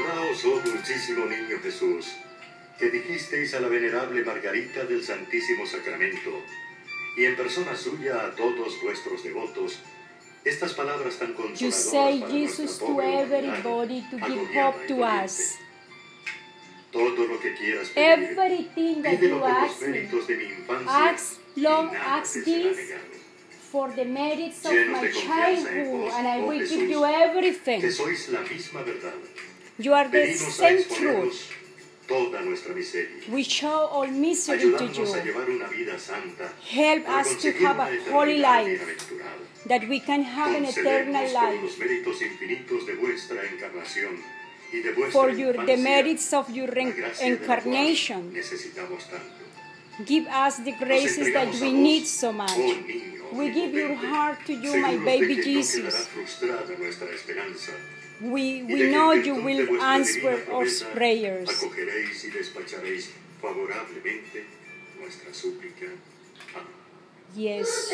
Acordaos, oh dulcísimo niño Jesús, que dijisteis a la venerable Margarita del Santísimo Sacramento, y en persona suya a todos vuestros devotos, estas palabras tan You consoladoras say para Jesus to everybody to give hope to us. Todo lo que quieras pedir, Everything that you ask me, ask, nada ask this for the merits of my childhood, and I oh will give you Que everything. sois la misma verdad. You are the same truth. We show all misery to you. llevar una vida santa. Help us to have a holy life, that we can have an eternal life. los méritos infinitos de vuestra encarnación y de vuestra For your, the merits of your la re- gracia de la cual incarnation, give us the graces that we need so much. Oh We give your heart to you, my baby Jesus. quedará frustrada nuestra esperanza, We, we know you will answer our prayers. Acogeréis y despacharéis favorablemente nuestra súplica. Amén. Yes.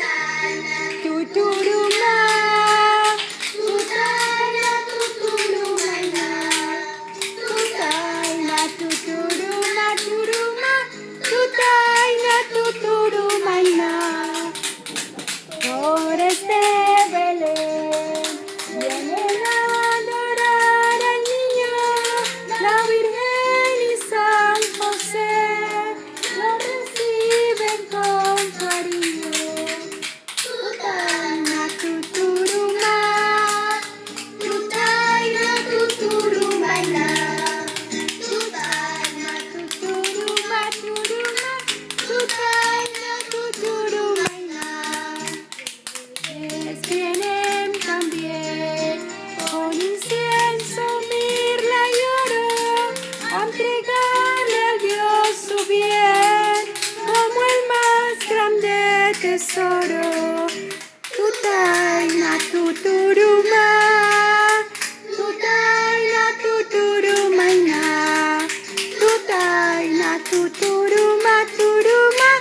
Flores tesoro. Tutai na tuturuma, tutai na tuturuma na, tutai na tuturuma turuma,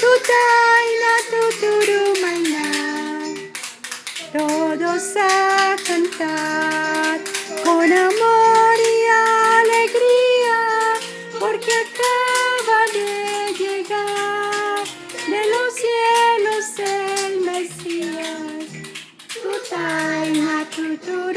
tutai na tuturuma na. Todos a cantar con amor. Do do